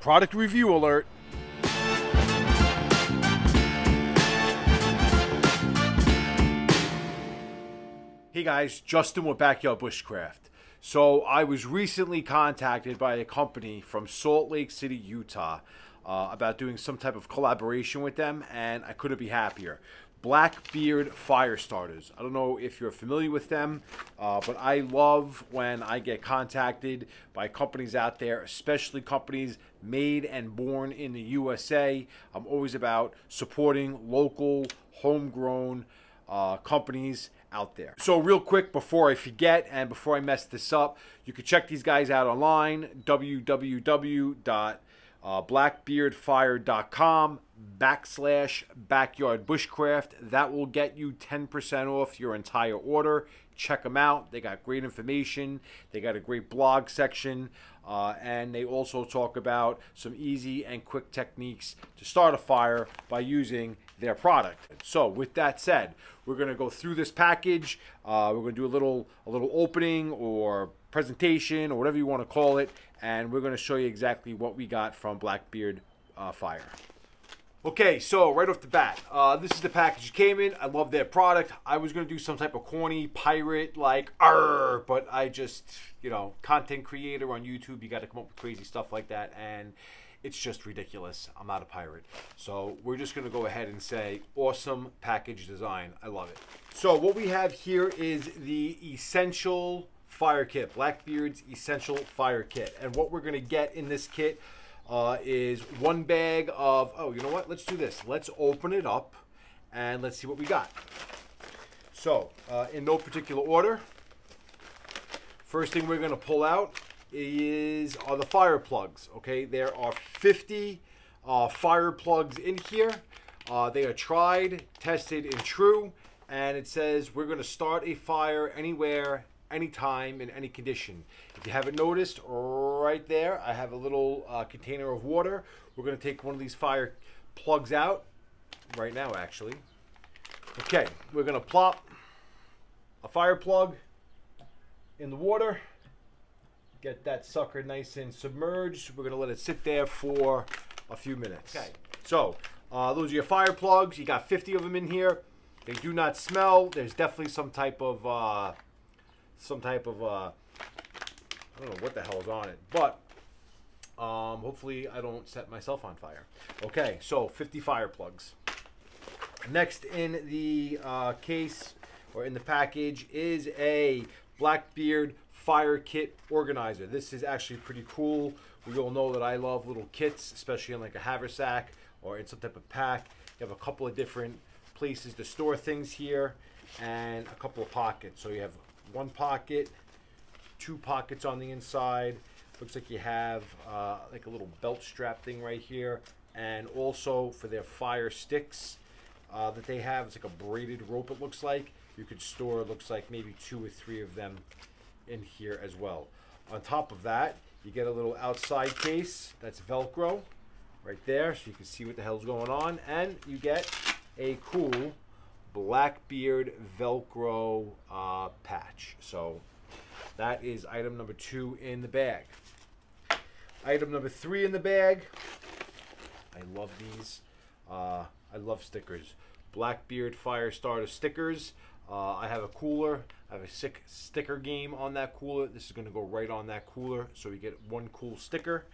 Product review alert. Hey guys, Justin with Backyard Bushcraft. So I was recently contacted by a company from Salt Lake City, Utah, uh, about doing some type of collaboration with them, and I couldn't be happier. Blackbeard Fire Starters. I don't know if you're familiar with them, uh, but I love when I get contacted by companies out there, especially companies made and born in the USA. I'm always about supporting local, homegrown uh, companies out there. So real quick before I forget and before I mess this up, you can check these guys out online, www.blackbeardfire.com backslash backyard bushcraft. That will get you 10% off your entire order. Check them out. They got great information. They got a great blog section. Uh, and they also talk about some easy and quick techniques to start a fire by using their product. So with that said, we're going to go through this package. Uh, we're going to do a little a little opening or presentation or whatever you want to call it, and we're going to show you exactly what we got from Blackbeard uh, Fire. Okay, so right off the bat, uh, this is the package it came in. I love their product. I was gonna do some type of corny pirate like "arr," but I just, you know, content creator on YouTube. You got to come up with crazy stuff like that, and it's just ridiculous. I'm not a pirate, so we're just gonna go ahead and say awesome package design. I love it. So what we have here is the essential fire kit, Blackbeard's essential fire kit, and what we're gonna get in this kit uh, is one bag of, oh, you know what? Let's do this. Let's open it up and let's see what we got. So, uh, in no particular order, first thing we're going to pull out is are the fire plugs. Okay, there are 50 uh, fire plugs in here. Uh, they are tried, tested, and true. And it says we're going to start a fire anywhere, anytime, in any condition. If you haven't noticed, right there, I have a little uh, container of water. We're going to take one of these fire plugs out right now, actually. Okay, we're going to plop a fire plug in the water. Get that sucker nice and submerged. We're going to let it sit there for a few minutes. Okay, so uh, those are your fire plugs. You got 50 of them in here. They do not smell. There's definitely some type of uh, some type of uh, I don't know what the hell is on it, but um, hopefully I don't set myself on fire. Okay, so 50 fire plugs. Next in the uh, case or in the package is a Blackbeard fire kit organizer. This is actually pretty cool. We all know that I love little kits, especially in like a haversack or in some type of pack. You have a couple of different places to store things here and a couple of pockets. So you have one pocket, two pockets on the inside. Looks like you have uh, like a little belt strap thing right here. And also for their fire sticks uh, that they have, it's like a braided rope it looks like. You could store, it looks like maybe two or three of them in here as well. On top of that, you get a little outside case that's Velcro right there so you can see what the hell's going on. And you get a cool Blackbeard Velcro uh, patch. So that is item number two in the bag. Item number three in the bag. I love these. Uh, I love stickers. Blackbeard Fire Starter stickers. Uh, I have a cooler. I have a sick sticker game on that cooler. This is going to go right on that cooler. So you get one cool sticker.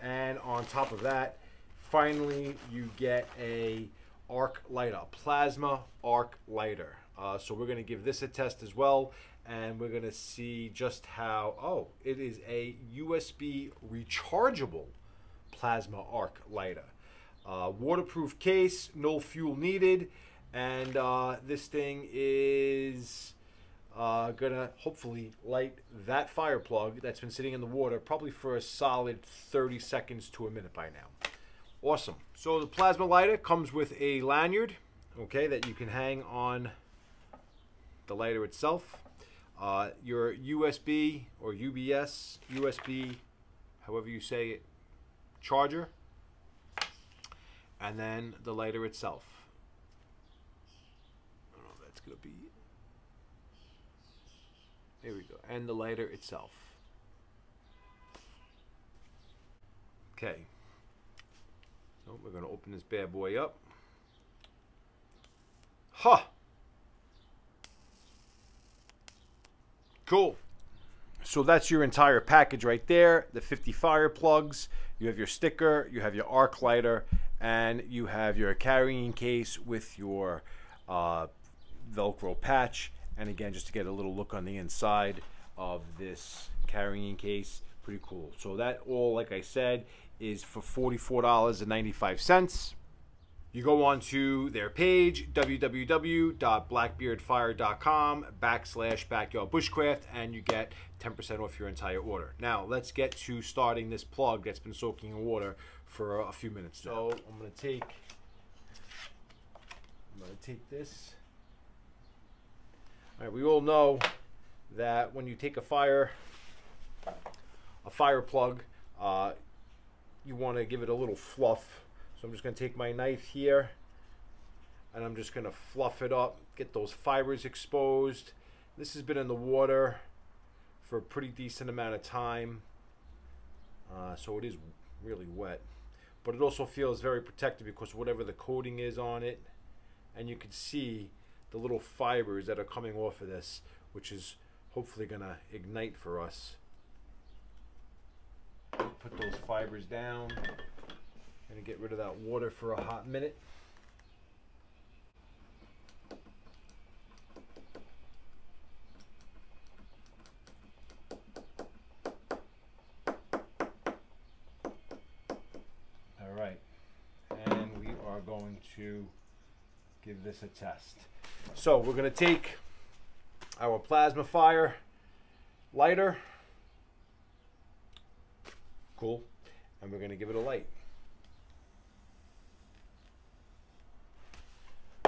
And on top of that, finally, you get a arc lighter, plasma arc lighter. Uh, so we're going to give this a test as well. And we're going to see just how, oh, it is a USB rechargeable plasma arc lighter. Uh, waterproof case, no fuel needed. And uh, this thing is uh, gonna hopefully light that fire plug that's been sitting in the water probably for a solid 30 seconds to a minute by now. Awesome. So the plasma lighter comes with a lanyard, okay, that you can hang on the lighter itself. Uh, your USB or UBS, USB, however you say it, charger, and then the lighter itself. I don't know if that's going to be. There we go. And the lighter itself. Okay. We're going to open this bad boy up. Huh. Cool. So that's your entire package right there. The 50 fire plugs. You have your sticker. You have your arc lighter. And you have your carrying case with your uh, Velcro patch. And again, just to get a little look on the inside of this carrying case. Pretty cool. So that all, like I said, is for $44.95. You go on to their page, www.blackbeardfire.com backslash backyard bushcraft, and you get 10% off your entire order. Now, let's get to starting this plug that's been soaking in water for a few minutes. So I'm going to take, I'm going to take this. All right, we all know that when you take a fire, a fire plug, uh, you want to give it a little fluff so I'm just going to take my knife here and I'm just going to fluff it up, get those fibers exposed. This has been in the water for a pretty decent amount of time. Uh, so it is really wet. But it also feels very protected because whatever the coating is on it, and you can see the little fibers that are coming off of this, which is hopefully going to ignite for us. Put those fibers down. Gonna get rid of that water for a hot minute. All right, and we are going to give this a test. So we're gonna take our plasma fire lighter, cool, and we're gonna give it a light.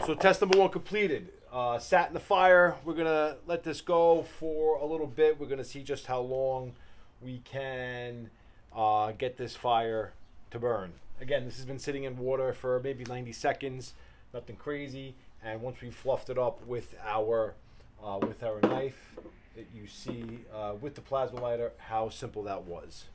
So test number one completed. Uh, sat in the fire. We're gonna let this go for a little bit. We're gonna see just how long we can uh, get this fire to burn. Again, this has been sitting in water for maybe 90 seconds. Nothing crazy. And once we fluffed it up with our uh, with our knife, that you see uh, with the plasma lighter how simple that was.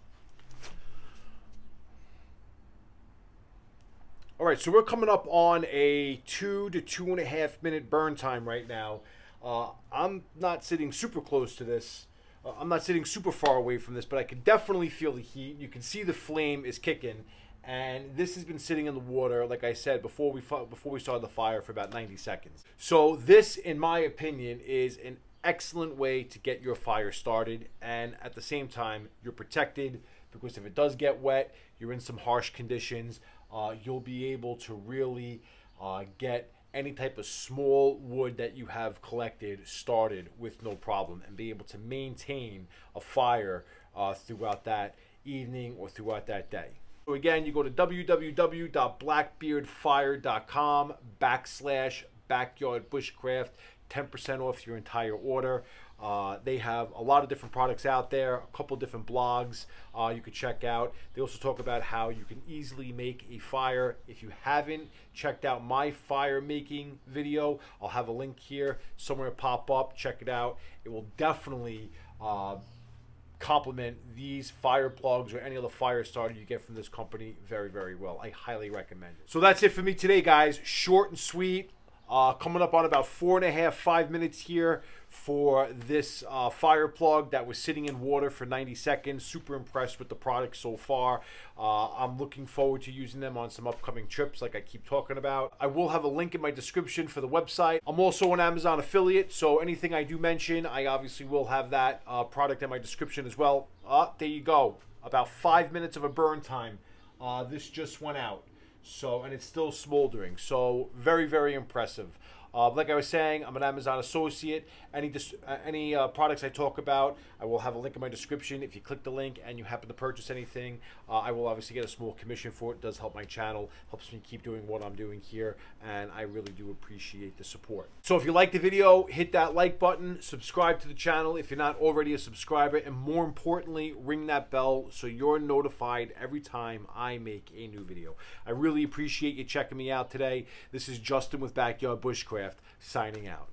All right, so we're coming up on a two to two and a half minute burn time right now. Uh, I'm not sitting super close to this. Uh, I'm not sitting super far away from this, but I can definitely feel the heat. You can see the flame is kicking, and this has been sitting in the water, like I said before we before we started the fire for about 90 seconds. So this, in my opinion, is an excellent way to get your fire started, and at the same time, you're protected because if it does get wet, you're in some harsh conditions uh, you'll be able to really uh, get any type of small wood that you have collected started with no problem and be able to maintain a fire uh, throughout that evening or throughout that day. So again, you go to www.blackbeardfire.com backslash backyard bushcraft, 10% off your entire order. Uh, they have a lot of different products out there, a couple different blogs uh, you could check out. They also talk about how you can easily make a fire. If you haven't checked out my fire making video, I'll have a link here somewhere pop up. Check it out. It will definitely uh, complement these fire plugs or any other fire starter you get from this company very, very well. I highly recommend it. So that's it for me today, guys. Short and sweet. Uh, coming up on about four and a half, five minutes here for this uh, fire plug that was sitting in water for 90 seconds. Super impressed with the product so far. Uh, I'm looking forward to using them on some upcoming trips like I keep talking about. I will have a link in my description for the website. I'm also an Amazon affiliate, so anything I do mention, I obviously will have that uh, product in my description as well. Uh, there you go. About five minutes of a burn time. Uh, this just went out. So, and it's still smoldering. So, very, very impressive. Uh, like I was saying, I'm an Amazon associate. Any uh, any uh, products I talk about, I will have a link in my description. If you click the link and you happen to purchase anything, uh, I will obviously get a small commission for it. it. Does help my channel, helps me keep doing what I'm doing here, and I really do appreciate the support. So if you like the video, hit that like button, subscribe to the channel if you're not already a subscriber, and more importantly, ring that bell so you're notified every time I make a new video. I really appreciate you checking me out today. This is Justin with Backyard Bushcraft signing out.